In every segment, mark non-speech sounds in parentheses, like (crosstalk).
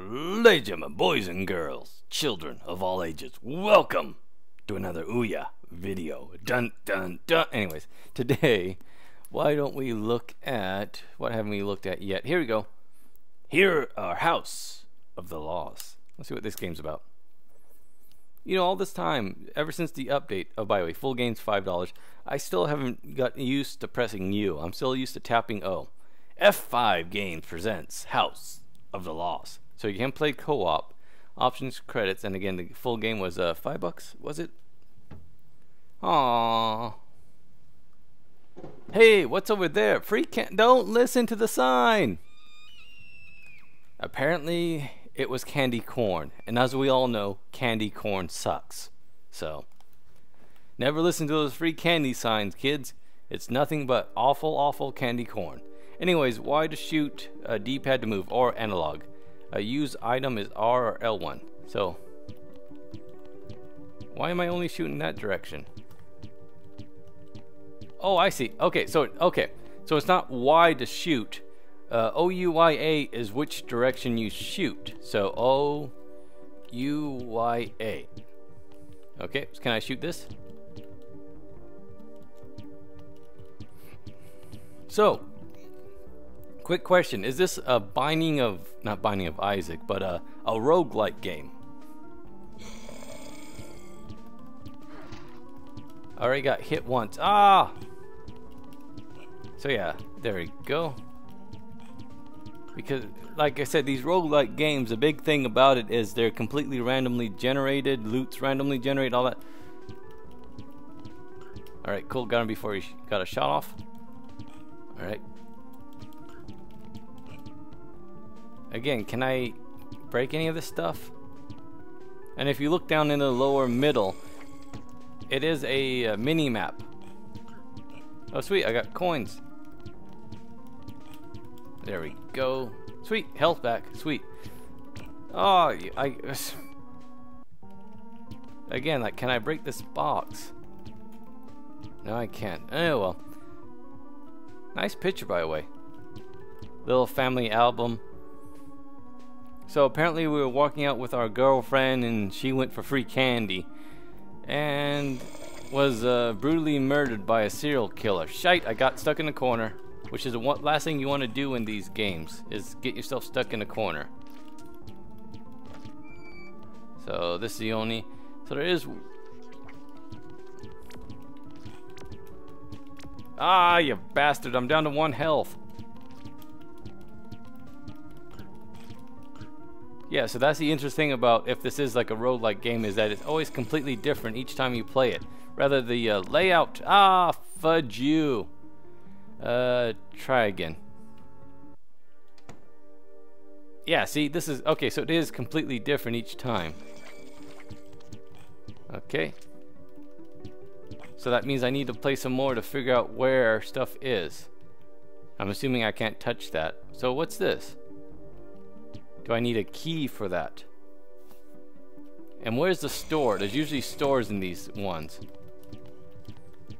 Ladies and gentlemen, boys and girls, children of all ages, welcome to another Ouya video. Dun dun dun. Anyways, today, why don't we look at what haven't we looked at yet? Here we go. Here are House of the Lost. Let's see what this game's about. You know, all this time, ever since the update, oh, by the way, full game's $5, I still haven't gotten used to pressing U. I'm still used to tapping O. F5 Games presents House of the Lost. So you can play co-op, options, credits, and again, the full game was uh, five bucks, was it? Aww. Hey, what's over there? Free can- Don't listen to the sign! Apparently, it was candy corn. And as we all know, candy corn sucks. So, never listen to those free candy signs, kids. It's nothing but awful, awful candy corn. Anyways, why to shoot a D-pad to move or analog? A used item is R or L1. So, why am I only shooting that direction? Oh, I see. Okay, so okay, so it's not Y to shoot. Uh, O U Y A is which direction you shoot. So O U Y A. Okay, can I shoot this? So, quick question: Is this a Binding of not Binding of Isaac, but a a roguelike game? Already got hit once. Ah! So yeah, there we go. Because, like I said, these roguelike games, the big thing about it is they're completely randomly generated, loot's randomly generated, all that. Alright, cool, got him before he got a shot off. Alright. Again, can I break any of this stuff? And if you look down in the lower middle, it is a, a mini map. Oh sweet, I got coins. There we go. Sweet, health back. Sweet. Oh, I... (sighs) Again, like, can I break this box? No, I can't. Oh, well. Nice picture, by the way. Little family album. So apparently we were walking out with our girlfriend and she went for free candy. And was uh, brutally murdered by a serial killer. Shite, I got stuck in the corner. Which is the last thing you want to do in these games, is get yourself stuck in a corner. So this is the only, so there is, ah you bastard, I'm down to one health. Yeah, so that's the interesting about if this is like a roguelike game is that it's always completely different each time you play it. Rather the uh, layout, ah, fudge you. Uh, try again. Yeah, see, this is, okay, so it is completely different each time. Okay. So that means I need to play some more to figure out where stuff is. I'm assuming I can't touch that. So what's this? Do I need a key for that? And where's the store? There's usually stores in these ones.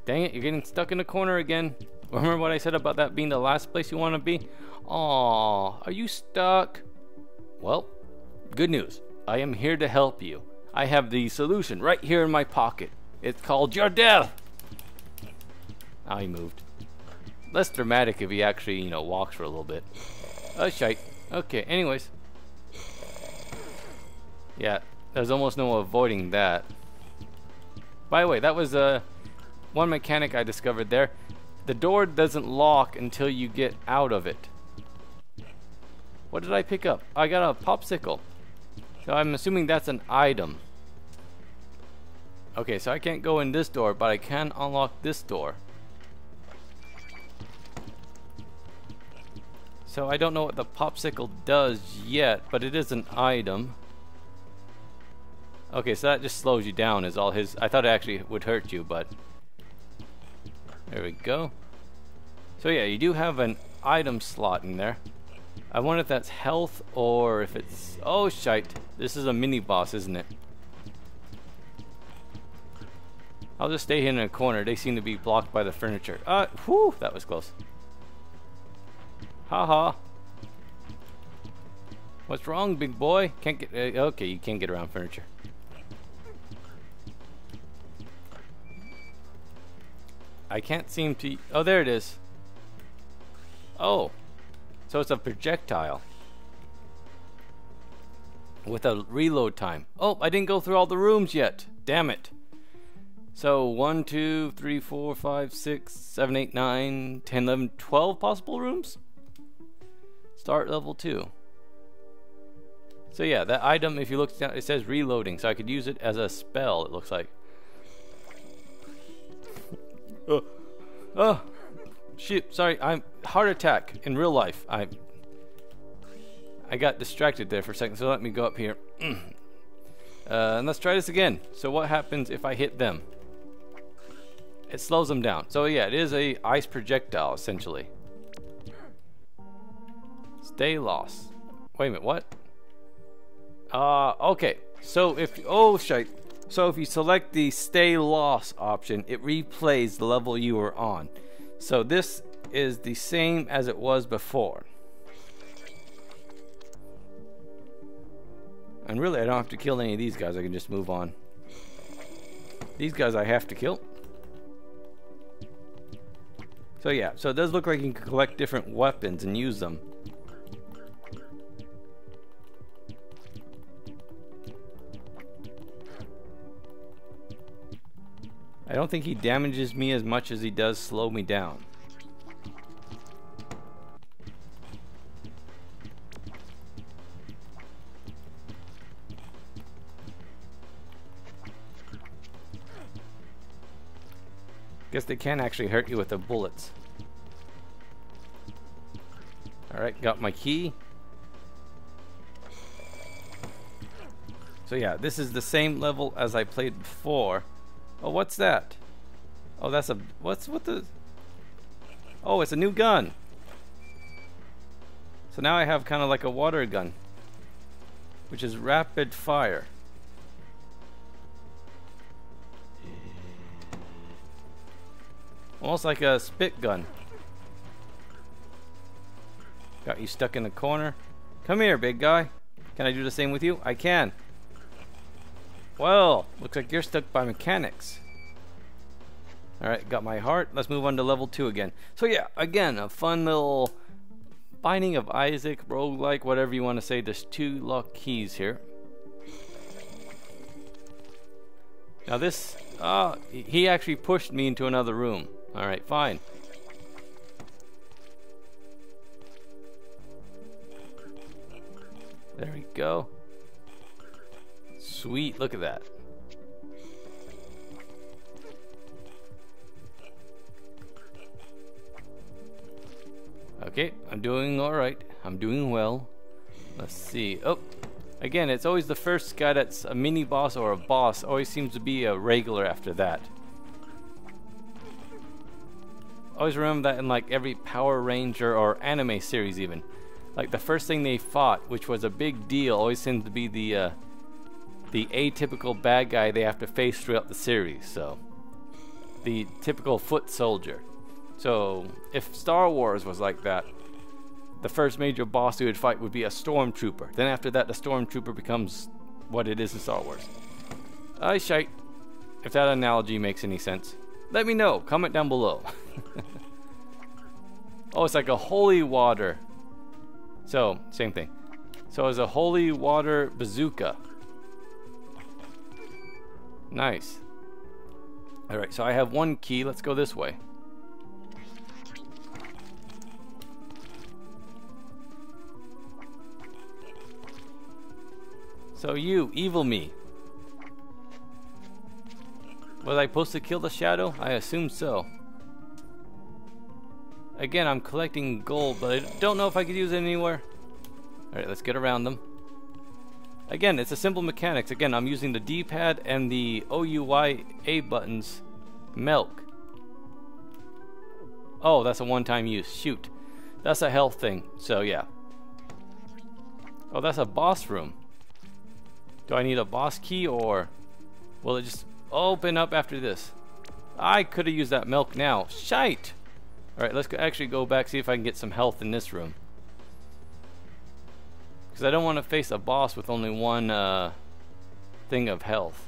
Dang it, you're getting stuck in a corner again. (laughs) Remember what I said about that being the last place you want to be? Aw, are you stuck? Well, good news. I am here to help you. I have the solution right here in my pocket. It's called your death. Oh, he moved. Less dramatic if he actually, you know, walks for a little bit. Oh, shite. Okay, anyways. Yeah, there's almost no avoiding that. By the way, that was uh, one mechanic I discovered there. The door doesn't lock until you get out of it. What did I pick up? I got a popsicle. So I'm assuming that's an item. Okay, so I can't go in this door, but I can unlock this door. So I don't know what the popsicle does yet, but it is an item. Okay, so that just slows you down is all his... I thought it actually would hurt you, but... There we go. So yeah, you do have an item slot in there. I wonder if that's health or if it's... Oh, shite. This is a mini boss, isn't it? I'll just stay here in a corner. They seem to be blocked by the furniture. Uh, whew, that was close. Haha. -ha. What's wrong, big boy? Can't get... Uh, okay, you can't get around furniture. I can't seem to... Oh, there it is. Oh. So it's a projectile. With a reload time. Oh, I didn't go through all the rooms yet. Damn it. So 1, 2, 3, 4, 5, 6, 7, 8, 9, 10, 11, 12 possible rooms? Start level 2. So yeah, that item, if you look down, it says reloading, so I could use it as a spell, it looks like. Oh, oh, shit, sorry, I'm, heart attack in real life. I, I got distracted there for a second, so let me go up here. (clears throat) uh, and let's try this again. So what happens if I hit them? It slows them down. So yeah, it is a ice projectile, essentially. Stay lost. Wait a minute, what? Uh, okay. So if, oh shit. So if you select the stay lost option, it replays the level you were on. So this is the same as it was before. And really, I don't have to kill any of these guys. I can just move on. These guys I have to kill. So yeah, so it does look like you can collect different weapons and use them. I don't think he damages me as much as he does slow me down. Guess they can actually hurt you with the bullets. Alright, got my key. So yeah, this is the same level as I played before. Oh, what's that? Oh, that's a... What's... What the... Oh, it's a new gun. So now I have kind of like a water gun. Which is rapid fire. Almost like a spit gun. Got you stuck in the corner. Come here, big guy. Can I do the same with you? I can. Well, looks like you're stuck by mechanics. Alright, got my heart. Let's move on to level 2 again. So yeah, again, a fun little Binding of Isaac, roguelike, whatever you want to say. There's two lock keys here. Now this, uh, he actually pushed me into another room. Alright, fine. There we go. Sweet, look at that. Okay, I'm doing alright. I'm doing well. Let's see. Oh, again, it's always the first guy that's a mini boss or a boss always seems to be a regular after that. Always remember that in like every Power Ranger or anime series even. Like the first thing they fought, which was a big deal, always seems to be the uh, the atypical bad guy they have to face throughout the series. So, the typical foot soldier. So, if Star Wars was like that, the first major boss you would fight would be a stormtrooper. Then after that, the stormtrooper becomes what it is in Star Wars. I shite. If that analogy makes any sense, let me know. Comment down below. (laughs) oh, it's like a holy water. So, same thing. So it's a holy water bazooka. Nice. Alright, so I have one key. Let's go this way. So you, evil me. Was I supposed to kill the shadow? I assume so. Again, I'm collecting gold, but I don't know if I could use it anywhere. Alright, let's get around them. Again, it's a simple mechanics. Again, I'm using the D-pad and the OUY-A buttons. Milk. Oh, that's a one-time use. Shoot. That's a health thing. So, yeah. Oh, that's a boss room. Do I need a boss key or will it just open up after this? I could have used that milk now. Shite! Alright, let's go actually go back, see if I can get some health in this room. Because I don't want to face a boss with only one uh, thing of health.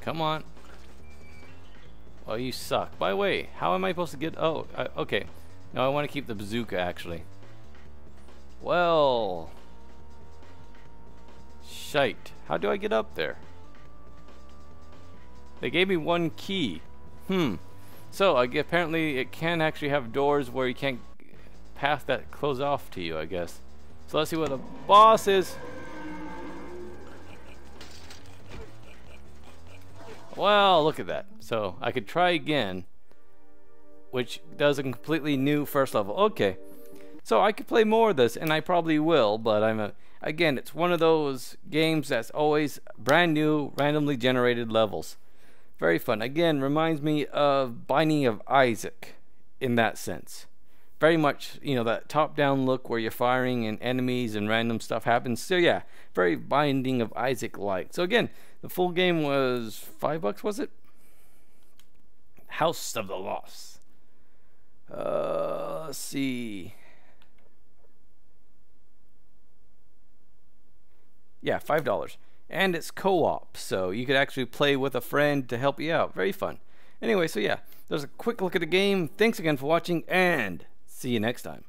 Come on. Oh, you suck. By the way, how am I supposed to get... Oh, uh, okay. No, I want to keep the bazooka, actually. Well... Shite. How do I get up there? They gave me one key. Hmm. So, I, apparently it can actually have doors where you can't pass that close off to you, I guess. So let's see what the boss is. Well, look at that. So I could try again, which does a completely new first level. Okay, so I could play more of this, and I probably will, but I'm a, again, it's one of those games that's always brand new, randomly generated levels. Very fun. Again, reminds me of Binding of Isaac in that sense. Very much, you know, that top-down look where you're firing and enemies and random stuff happens. So yeah, very Binding of Isaac-like. So again, the full game was five bucks, was it? House of the Lost. Uh, let's see. Yeah, five dollars. And it's co-op, so you could actually play with a friend to help you out. Very fun. Anyway, so yeah, there's a quick look at the game. Thanks again for watching, and see you next time.